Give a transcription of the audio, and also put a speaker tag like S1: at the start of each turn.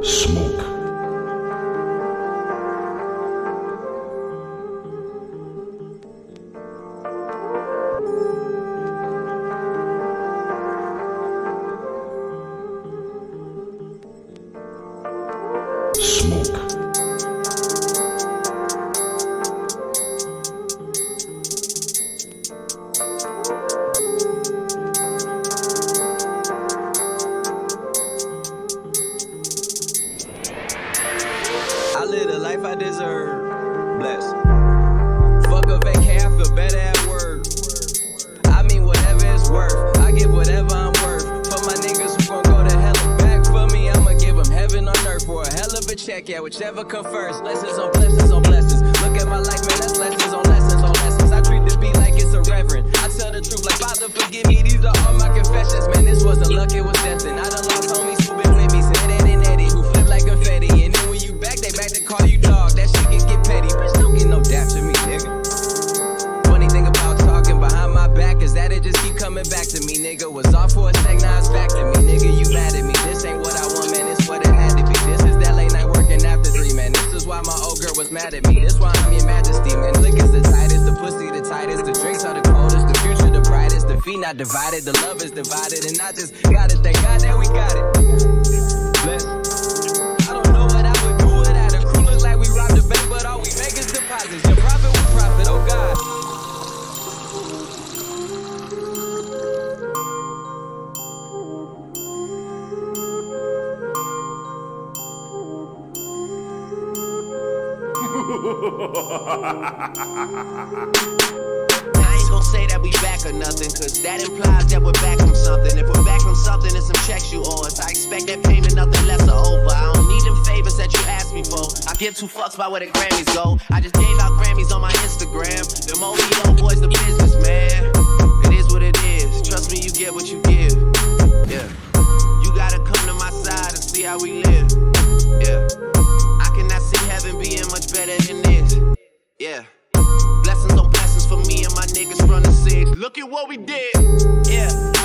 S1: Smoke.
S2: Life I deserve. Bless. Fuck a vacay, I feel better at work. I mean, whatever it's worth. I give whatever I'm worth. For my niggas who gon' go to hell and back for me, I'ma give them heaven on earth for a hell of a check. Yeah, whichever come first. Blessings on blessings on blessings. Look at my life, man, that's lessons on lessons on lessons. That it just keep coming back to me, nigga. Was off for a sec, now it's back to me, nigga. You mad at me? This ain't what I want, man. It's what it had to be. This is that late night working after three, man. This is why my old girl was mad at me. This why I'm your majesty, man. Lick is the tightest, the pussy the tightest, the drinks are the coldest, the future the brightest, the feet not divided, the love is divided, and I just gotta thank God that we got it. Bless. I
S3: ain't gonna say that we back or nothing, cause that implies that we're back from something. If we're back from something, it's some checks you owe us. I expect that payment, nothing less or over. I don't need them favors that you asked me for. I give two fucks about where the Grammys go. I just gave out Grammys on my Instagram. Them OVO boys, the business, man. It is what it is. Trust me, you get what you give. Yeah. You gotta come to my side and see how we live. Yeah. What we did. Yeah.